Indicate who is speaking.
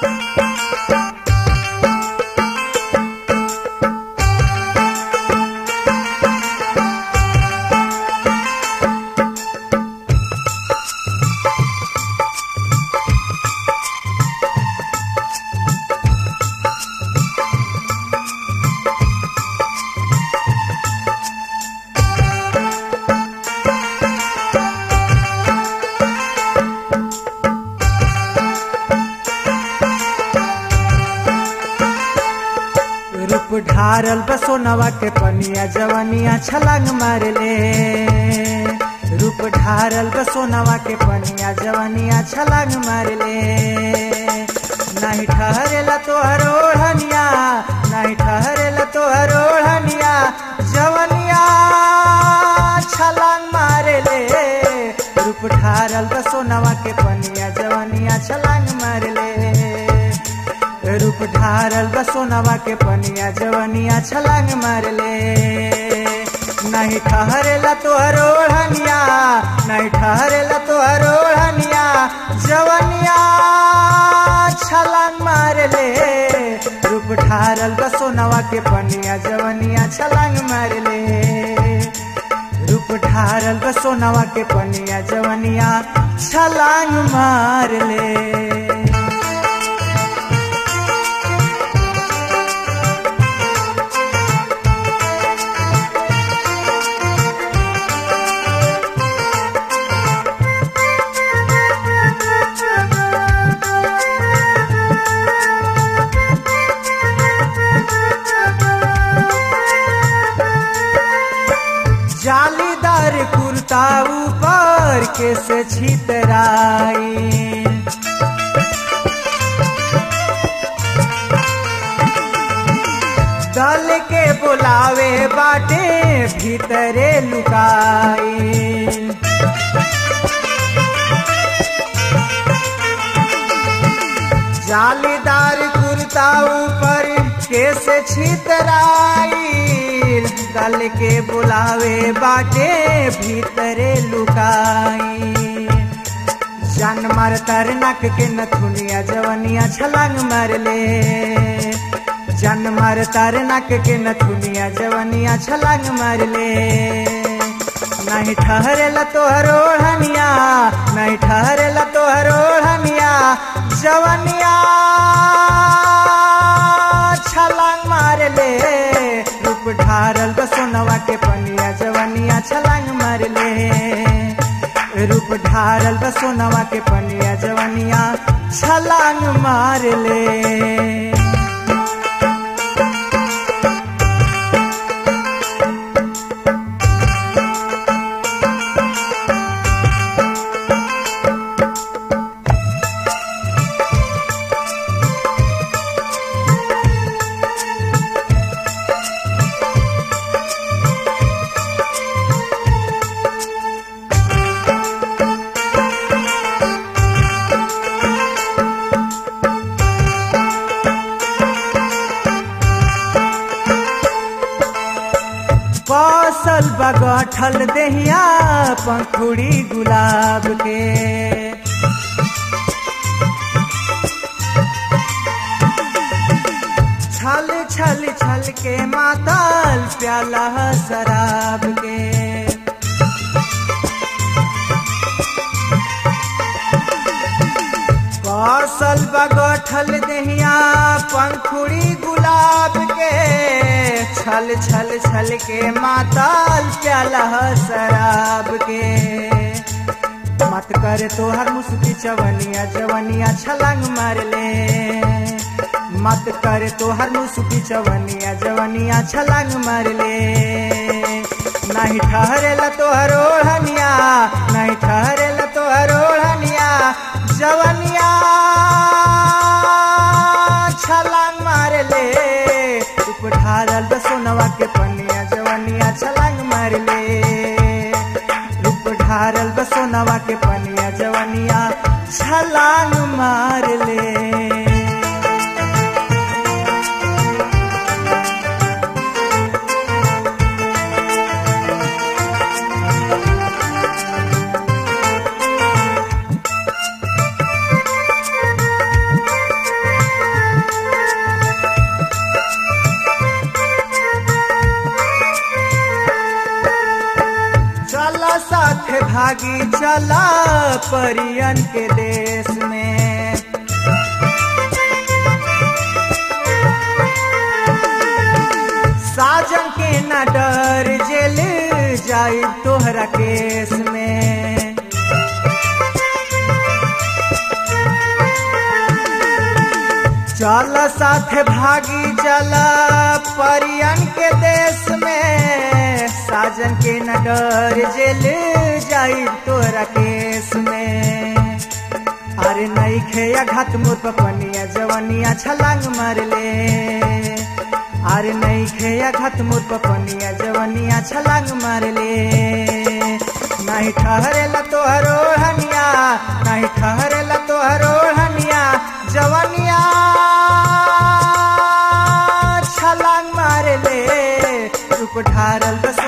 Speaker 1: Música रूप ढारल बसोनवा के पनिया जवनिया छलांग मारले। रूप ढारल बसोनवा के पनिया जवनिया छलांग मारले। नहीं ठहरेला तोहर ओढ़निया नहीं ठहरेला तोहर ओढ़निया जवनिया छलांग मारले। रूप ढारल बसोनवा के पनिया जवनिया छलांग मारले। रूप ढारल बसोनवा के पनिया जवनिया छलांग मारले। नहीं ठहरेला तोहर ओढ़निया नहीं ठहरेला तोहर ओढ़निया जवनिया छलांग मारले। रूप ढारल बसोनवा के पनिया जवनिया छलांग मारले। रूप ढारल बसोनवा के पनिया जवनिया छलांग मारले। के से छितराई दल के बुलावे बाटे भीतरे लुकाई जालीदार कुर्ता ऊपर केस छितराई दल के बुलावे, बाटे भीतरे लुकाई। जान मार तर नक के नथुनिया जवनिया छलांग मार तर नक के नथुनिया जवनिया छलांग मारले नहीं ठहरेला तोहर ओढ़निया नहीं ठहरेला तोहर ओढ़निया जवनिया छलांग मारले रूप ढारल बसोनवा के पनिया जवनिया छलांग मारले। रूप ढारल बसोनवा के पनिया जवनिया छलांग मारले। कौशल बगठल देहिया पंखुड़ी गुलाब के। छल छल छल के माताल प्याला शराब के। कौशल बगठल देहिया पंखुड़ी छल छल छल के माताल प्याला शराब के। मत कर तोहर मुस्की चवनिया जवनिया छलांग मारले मत कर तोहर मुस्की चवनिया जवनिया छलांग मारले नहीं ठहरेला तोहर ओढ़निया, नहीं ठहरेला पनिया जवनिया छलांग मारले। रूप ढारल बसोनवा के पनिया जवनिया छलांग मारले। भागी चला परियन के देश में। साजन के न डर जेल जाई तोहरा केस में। चल साथे भागी चल परियन के देश में। साजन के न डर जेल जाई तोहरा केस में। अरे नहीं खेया घात मोर पपनिया, जवनिया छलांग मार ले अरे नहीं खेया घात मोर पपनिया, जवनिया छलांग मार ले नहीं ठहरेला तोहरो हनिया, नहीं ठहरेला तोहरो हनिया, जवनिया छलांग मार ले रूप ढारल बसोनवा